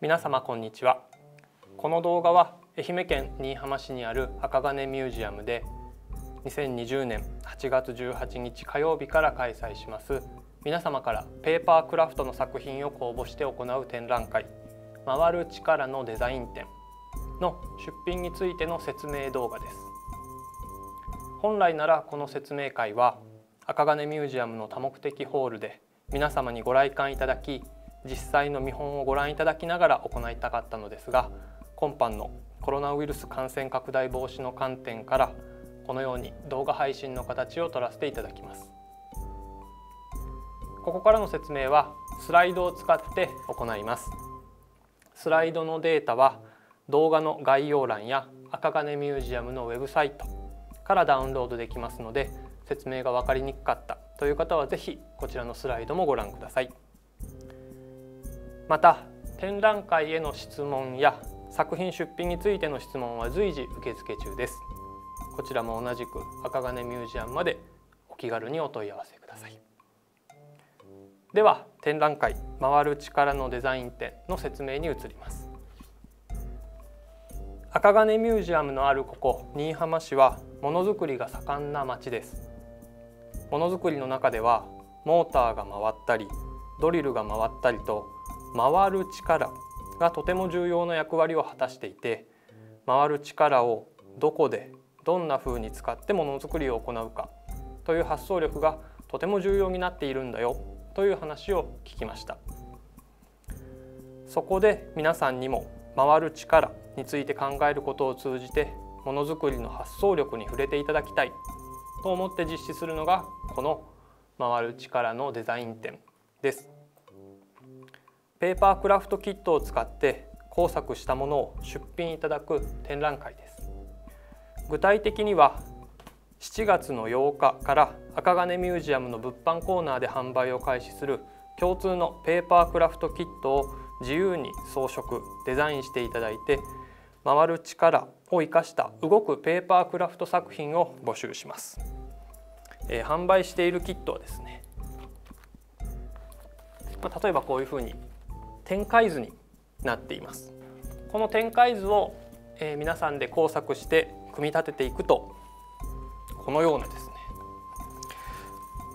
皆様こんにちは。この動画は愛媛県新居浜市にある赤金ミュージアムで2020年8月18日火曜日から開催します。皆様からペーパークラフトの作品を公募して行う展覧会回る力のデザイン展の出品についての説明動画です。本来ならこの説明会は赤金ミュージアムの多目的ホールで皆様にご来館いただき実際の見本をご覧いただきながら行いたかったのですが今般のコロナウイルス感染拡大防止の観点からこのように動画配信の形を取らせていただきますここからの説明はスライドを使って行いますスライドのデータは動画の概要欄や赤金ミュージアムのウェブサイトからダウンロードできますので説明が分かりにくかったという方は是非こちらのスライドもご覧ください。また展覧会への質問や作品出品についての質問は随時受付中です。こちらも同じく赤金ミュージアムまでお気軽にお問い合わせください。では展覧会回る力のデザイン展の説明に移ります。赤金ミュージアムのあるここ新居浜市はものづくりが盛んな町です。ものづくりの中ではモーターが回ったりドリルが回ったりと回る力がとても重要な役割を果たしていて回る力をどこでどんなふうに使ってものづくりを行うかという発想力がとても重要になっているんだよという話を聞きましたそこで皆さんにも回る力について考えることを通じてものづくりの発想力に触れていただきたいと思って実施するのがこの回る力のデザイン展です。ペーパークラフトキットを使って工作したものを出品いただく展覧会です。具体的には7月の8日から赤金ミュージアムの物販コーナーで販売を開始する共通のペーパークラフトキットを自由に装飾デザインしていただいて回る力を生かした動くペーパークラフト作品を募集します、えー、販売しているキットはですね、まあ、例えばこういうふうに展開図になっています。この展開図を、えー、皆さんで工作して組み立てていくとこのようなですね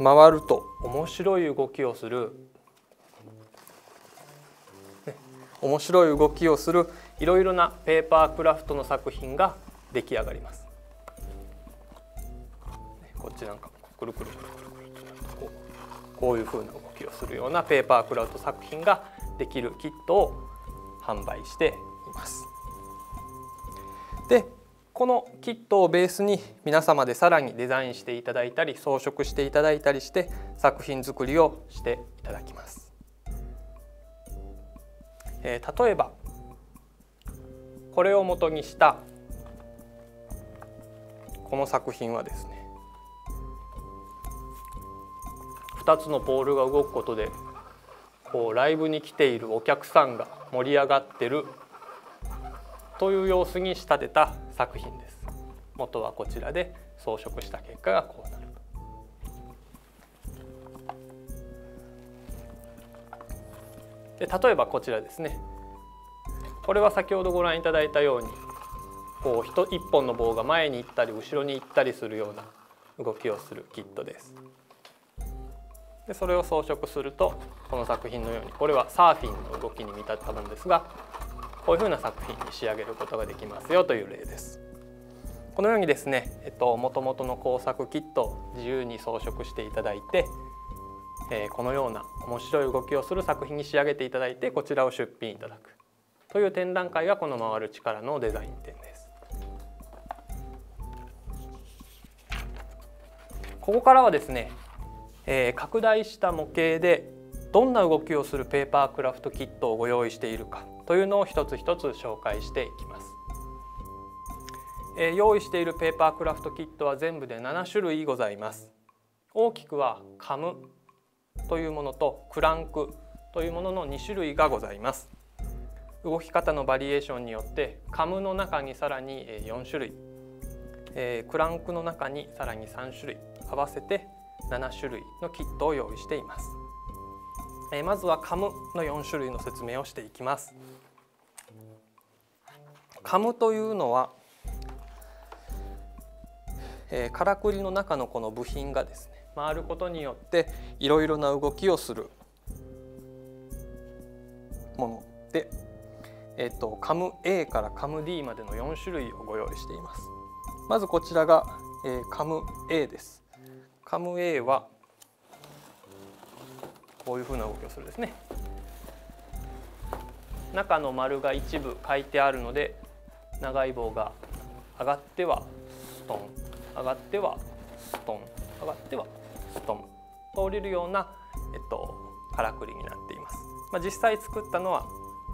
回ると面白い動きをする、ね、面白い動きをするいろいろなペーパークラフトの作品が出来上がります。こっちなんかくるくるくるくるくるこういうふうな動きをするようなペーパークラフト作品ができるキットを販売しています。でこのキットをベースに皆様でさらにデザインしていただいたり装飾していただいたりして作品作りをしていただきます。えー、例えばこれを元にしたこの作品はですね2つのポールが動くことでこうライブに来ているお客さんが盛り上がってる。という様子に仕立てた作品です。元はこちらで装飾した結果がこうなるで例えばこちらですね。これは先ほどご覧いただいたようにこう一本の棒が前に行ったり後ろに行ったりするような動きをするキットです。でそれを装飾するとこの作品のようにこれはサーフィンの動きに見立てたものですがこういうふうな作品に仕上げることができますよという例です。このようにですね、えっと、元々の工作キットを自由に装飾していただいて、えー、このような面白い動きをする作品に仕上げていただいてこちらを出品いただくという展覧会がこの回る力のデザイン展です。ここからはですねえー、拡大した模型でどんな動きをするペーパークラフトキットをご用意しているかというのを一つ一つ紹介していきます。えー、用意しているペーパークラフトキットは全部で7種類ございます。大きくはカムというものとクランクというものの2種類がございます。動き方のバリエーションによってカムの中にさらに4種類、えー、クランクの中にさらに3種類合わせて7種類のキットを用意しています。えー、まずはカムの4種類の説明をしていきます。カムというのは、えー、からくりの中のこの部品がですね回ることによっていろいろな動きをするもので、えーと、カム A からカム D までの4種類をご用意しています。まずこちらが、えー、カム A です。カム A はこういうふうな動きをするですね。中の丸が一部書いてあるので長い棒が上がってはストン上がってはストン上がってはストン降りるような、えっと、からくりになっています。まあ、実際作ったのは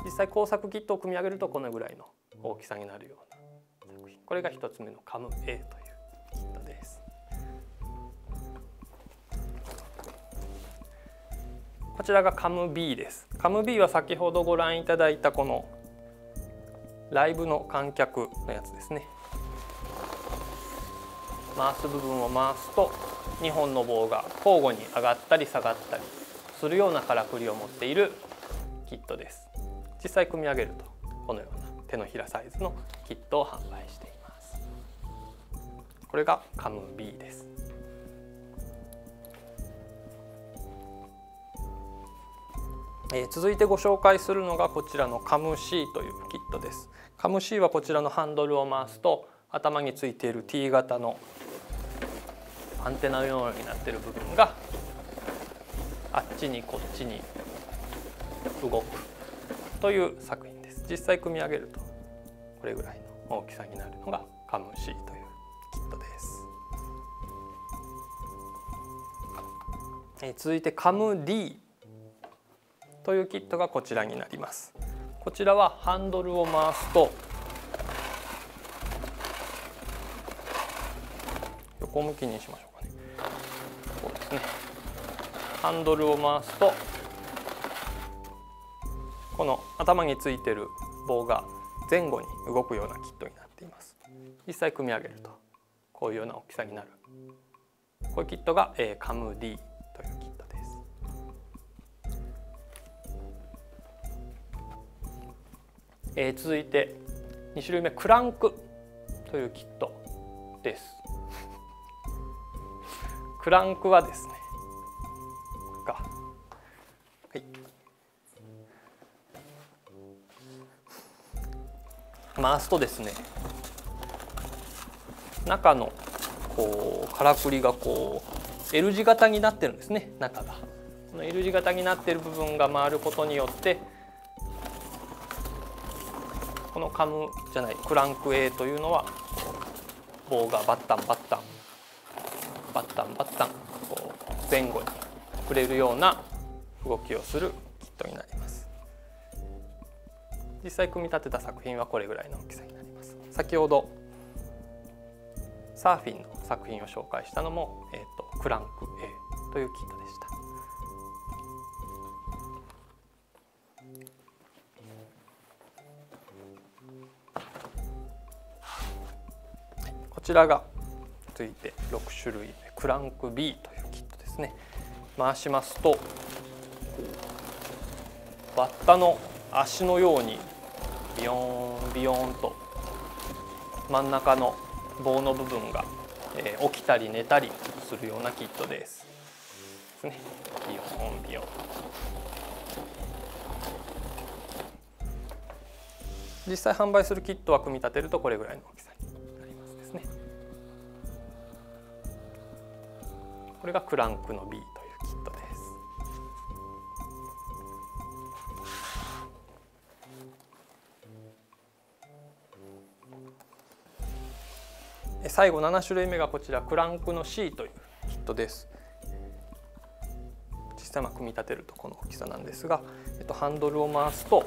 実際工作キットを組み上げるとこのぐらいの大きさになるような作品これが1つ目のカム A というこちらがカム B です。カム B は先ほどご覧いただいたこのライブの観客のやつですね。回す部分を回すと2本の棒が交互に上がったり下がったりするようなからくりを持っているキットです。実際組み上げるとこのような手のひらサイズのキットを販売していますこれがカム B ですえ続いてご紹介するのがこちらのカム C というキットです。カム C はこちらのハンドルを回すと頭についている T 型のアンテナのようになっている部分があっちにこっちに動くという作品です。実際組み上げるとこれぐらいの大きさになるのがカムシーというキットです、え続いてカム D というキットがこちらになります。こちらはハンドルを回すと横向きにしましょうかね。こうですね。ハンドルを回すとこの頭についてる棒が前後に動くようなキットになっています。実際組み上げるとこういうような大きさになる。こういうキットが、えー、カム D というキットえー、続いて2種類目クランクというキットです。クランクはですね回すとですね中のこうからくりがこう L 字型になってるんですね中が。この L 字型になっている部分が回ることによってのカムじゃないクランク A というのは棒がバッタンバッタンバッタンバッタンこう前後に触れるような動きをするキットになります。実際組み立てた作品はこれぐらいの大きさになります先ほどサーフィンの作品を紹介したのも、えーと、クランク A というキットでしたちらが続いて6種類目クランク B というキットですね。回しますとバッタの足のようにビヨーンビヨーンと真ん中の棒の部分が、えー、起きたり寝たりするようなキットです。です。ね、ビヨーンビヨーン。実際販売するキットは組み立てるとこれぐらいの大きさ。これがクランクの B というキットです。最後7種類目がこちらクランクの C というキットです。実実際ま組み立てるとこの大きさなんですが、えっと、ハンドルを回すと、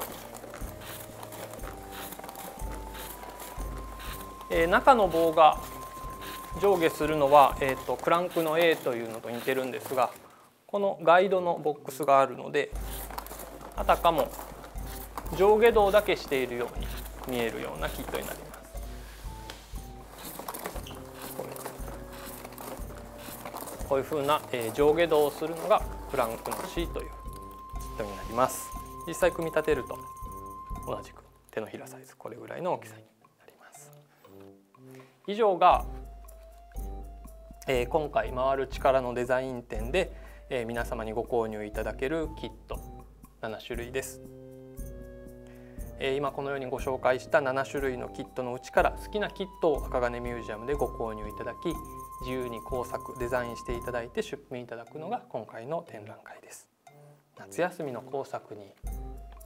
えー、中の棒が上下するのは、えーと、クランクの A というのと似てるんですがこのガイドのボックスがあるのであたかも上下動だけしているように見えるようなキットになります。こういうふうな上下動をするのがクランクの C というキットになります。実際組み立てると同じく手のひらサイズこれぐらいの大きさになります。以上がえー、今回回る力のデザイン展で、えー、皆様にご購入いただけるキット7種類です、えー、今このようにご紹介した7種類のキットのうちから好きなキットを赤金ミュージアムでご購入いただき自由に工作デザインしていただいて出品いただくのが今回の展覧会です。夏休みの工作に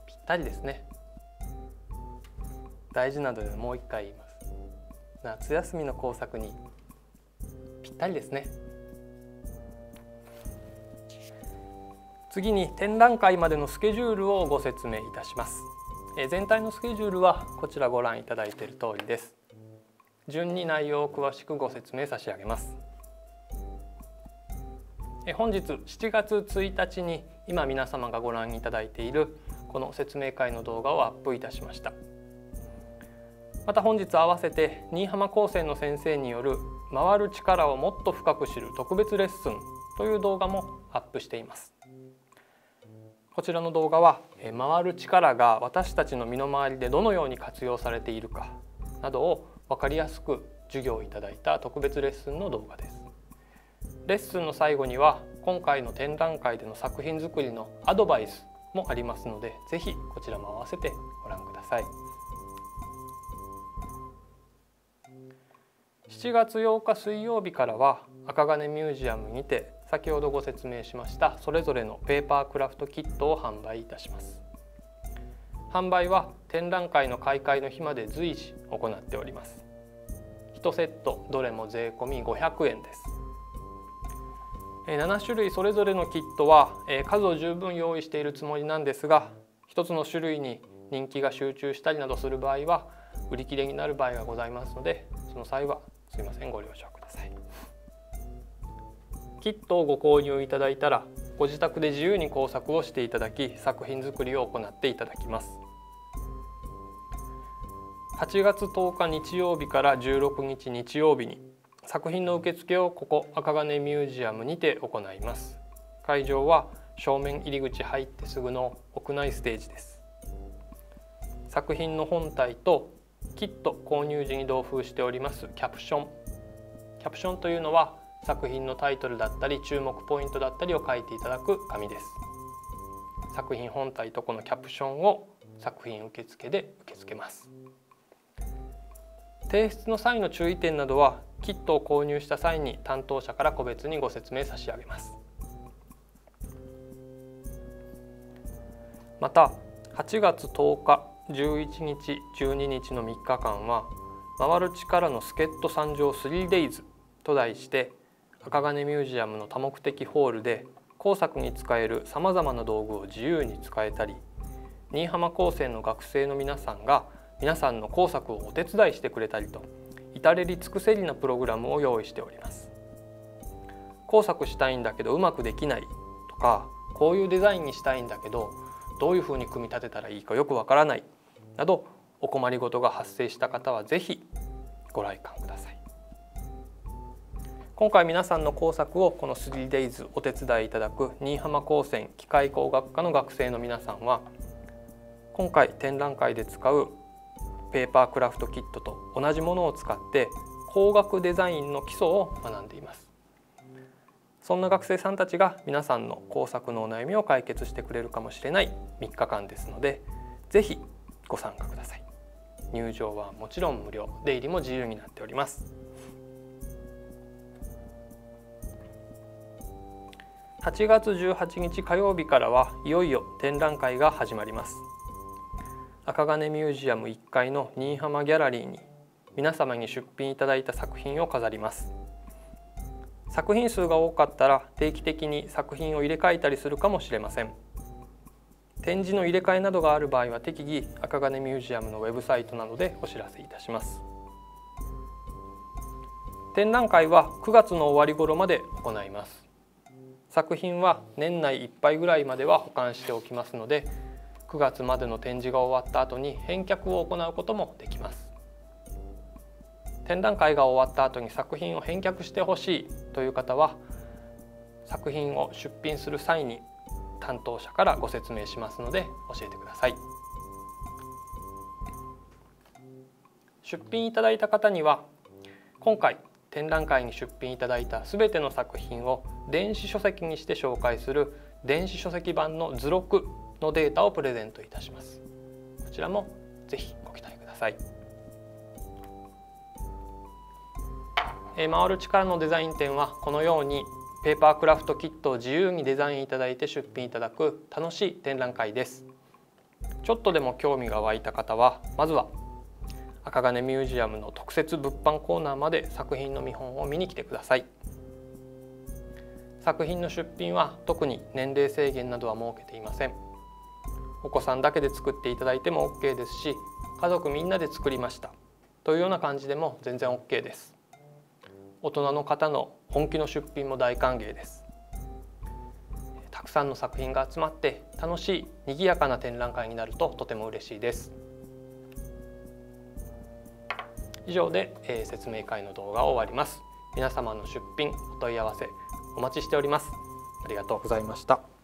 ぴったりですね。大事なのでもう一回言います。夏休みの工作にったりですね。次に展覧会までのスケジュールをご説明いたします。全体のスケジュールはこちらご覧いただいている通りです。順に内容を詳しくご説明差し上げます。本日7月1日に今皆様がご覧いただいているこの説明会の動画をアップいたしました。また本日合わせて新居浜高専の先生による回る力をもっと深く知る特別レッスンという動画もアップしていますこちらの動画は回る力が私たちの身の回りでどのように活用されているかなどを分かりやすく授業いただいた特別レッスンの動画ですレッスンの最後には今回の展覧会での作品作りのアドバイスもありますので是非こちらも合わせてご覧ください。7月8日水曜日からは赤金ミュージアムにて先ほどご説明しましたそれぞれのペーパークラフトキットを販売いたします。販売は展覧会の開会の日まで随時行っております。1セットどれも税込500円です。7種類それぞれのキットは数を十分用意しているつもりなんですが1つの種類に人気が集中したりなどする場合は売り切れになる場合がございますのでその際はすいませんご了承ください。キットをご購入いただいたらご自宅で自由に工作をしていただき作品作りを行っていただきます。8月10日日曜日から16日日曜日に作品の受付をここ赤金ミュージアムにて行います。会場は正面入り口入ってすぐの屋内ステージです。作品の本体とキット購入時に同封しております。キャプション。キャプションというのは作品のタイトルだったり注目ポイントだったりを書いていただく紙です。作品本体とこのキャプションを作品受付で受け付けます。提出の際の注意点などはキットを購入した際に担当者から個別にご説明差し上げます。また8月10日11日12日の3日間は回る力の助っ人参上 3days と題して赤金ミュージアムの多目的ホールで工作に使えるさまざまな道具を自由に使えたり新居浜高専の学生の皆さんが皆さんの工作をお手伝いしてくれたりと至れり尽くせりなプログラムを用意しております。工作したいんだけどうまくできないとかこういうデザインにしたいんだけどどういうふうに組み立てたらいいかよくわからない。などお困りごとが発生した方は是非ご来館ください。今回皆さんの工作をこの 3days お手伝いいただく新居浜高専機械工学科の学生の皆さんは今回展覧会で使うペーパークラフトキットと同じものを使って工学デザインの基礎を学んでいます。そんな学生さんたちが皆さんの工作のお悩みを解決してくれるかもしれない3日間ですので是非ご参加ください。入場はもちろん無料。出入りも自由になっております。8月18日火曜日からはいよいよ展覧会が始まります。赤金ミュージアム1階の新居浜ギャラリーに皆様に出品いただいた作品を飾ります。作品数が多かったら定期的に作品を入れ替えたりするかもしれません。展示の入れ替えなどがある場合は適宜赤金ミュージアムのウェブサイトなどでお知らせいたします。展覧会は9月の終わり頃まで行います。作品は年内いっぱいぐらいまでは保管しておきますので9月までの展示が終わった後に返却を行うこともできます。展覧会が終わった後に作品を返却してほしいという方は作品を出品する際に担当者からご説明しますので教えてください。出品いただいた方には今回展覧会に出品いただいたすべての作品を電子書籍にして紹介する電子書籍版の図録のデータをプレゼントいたします。こちらもぜひご期待ください。え回る力のデザイン展はこのようにペーパークラフトキットを自由にデザインいただいて出品いただく楽しい展覧会です。ちょっとでも興味が湧いた方はまずは赤金ミュージアムの特設物販コーナーまで作品の見本を見に来てください。作品の出品は特に年齢制限などは設けていません。お子さんだけで作っていただいても OK ですし家族みんなで作りました。というような感じでも全然 OK です。大人の方の本気の出品も大歓迎です。たくさんの作品が集まって楽しい賑やかな展覧会になるととても嬉しいです。以上で、えー、説明会の動画を終わります。皆様の出品お問い合わせお待ちしております。ありがとうございました。